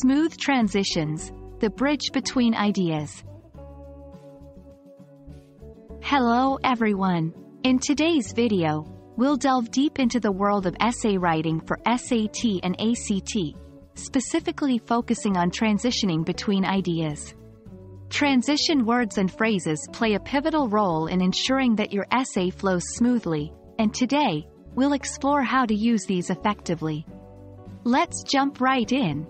Smooth transitions, the bridge between ideas. Hello everyone. In today's video, we'll delve deep into the world of essay writing for SAT and ACT, specifically focusing on transitioning between ideas. Transition words and phrases play a pivotal role in ensuring that your essay flows smoothly, and today, we'll explore how to use these effectively. Let's jump right in.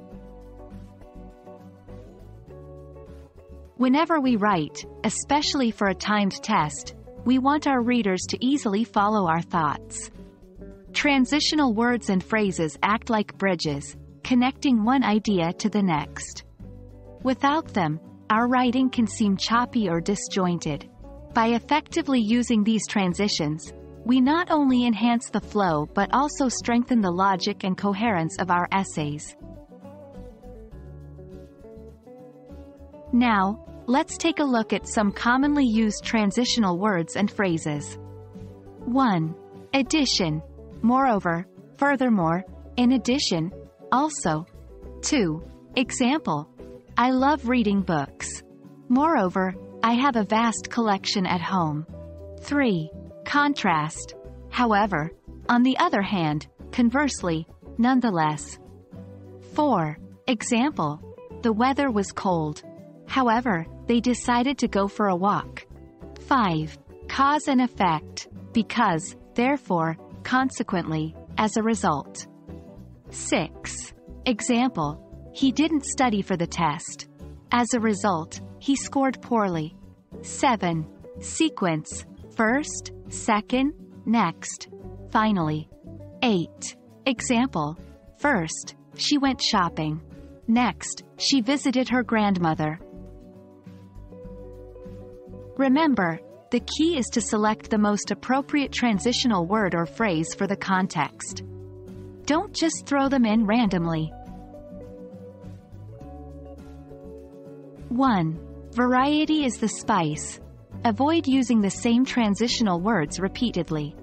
Whenever we write, especially for a timed test, we want our readers to easily follow our thoughts. Transitional words and phrases act like bridges, connecting one idea to the next. Without them, our writing can seem choppy or disjointed. By effectively using these transitions, we not only enhance the flow but also strengthen the logic and coherence of our essays. Now, let's take a look at some commonly used transitional words and phrases. 1. Addition. Moreover, furthermore, in addition, also. 2. Example. I love reading books. Moreover, I have a vast collection at home. 3. Contrast. However, on the other hand, conversely, nonetheless. 4. Example. The weather was cold. However, they decided to go for a walk. 5. Cause and effect. Because, therefore, consequently, as a result. 6. Example. He didn't study for the test. As a result, he scored poorly. 7. Sequence. First, second, next, finally. 8. Example. First, she went shopping. Next, she visited her grandmother. Remember, the key is to select the most appropriate transitional word or phrase for the context. Don't just throw them in randomly. 1. Variety is the spice. Avoid using the same transitional words repeatedly.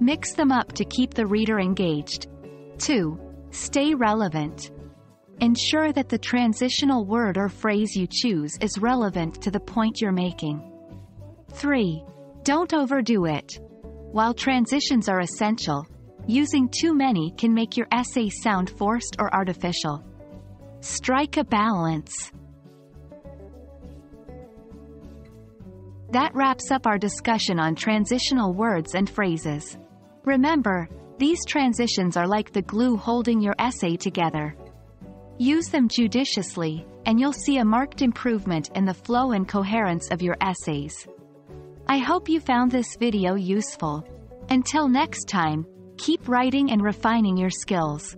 Mix them up to keep the reader engaged. 2. Stay relevant. Ensure that the transitional word or phrase you choose is relevant to the point you're making. 3. Don't overdo it. While transitions are essential, using too many can make your essay sound forced or artificial. Strike a balance. That wraps up our discussion on transitional words and phrases. Remember, these transitions are like the glue holding your essay together. Use them judiciously, and you'll see a marked improvement in the flow and coherence of your essays. I hope you found this video useful. Until next time, keep writing and refining your skills.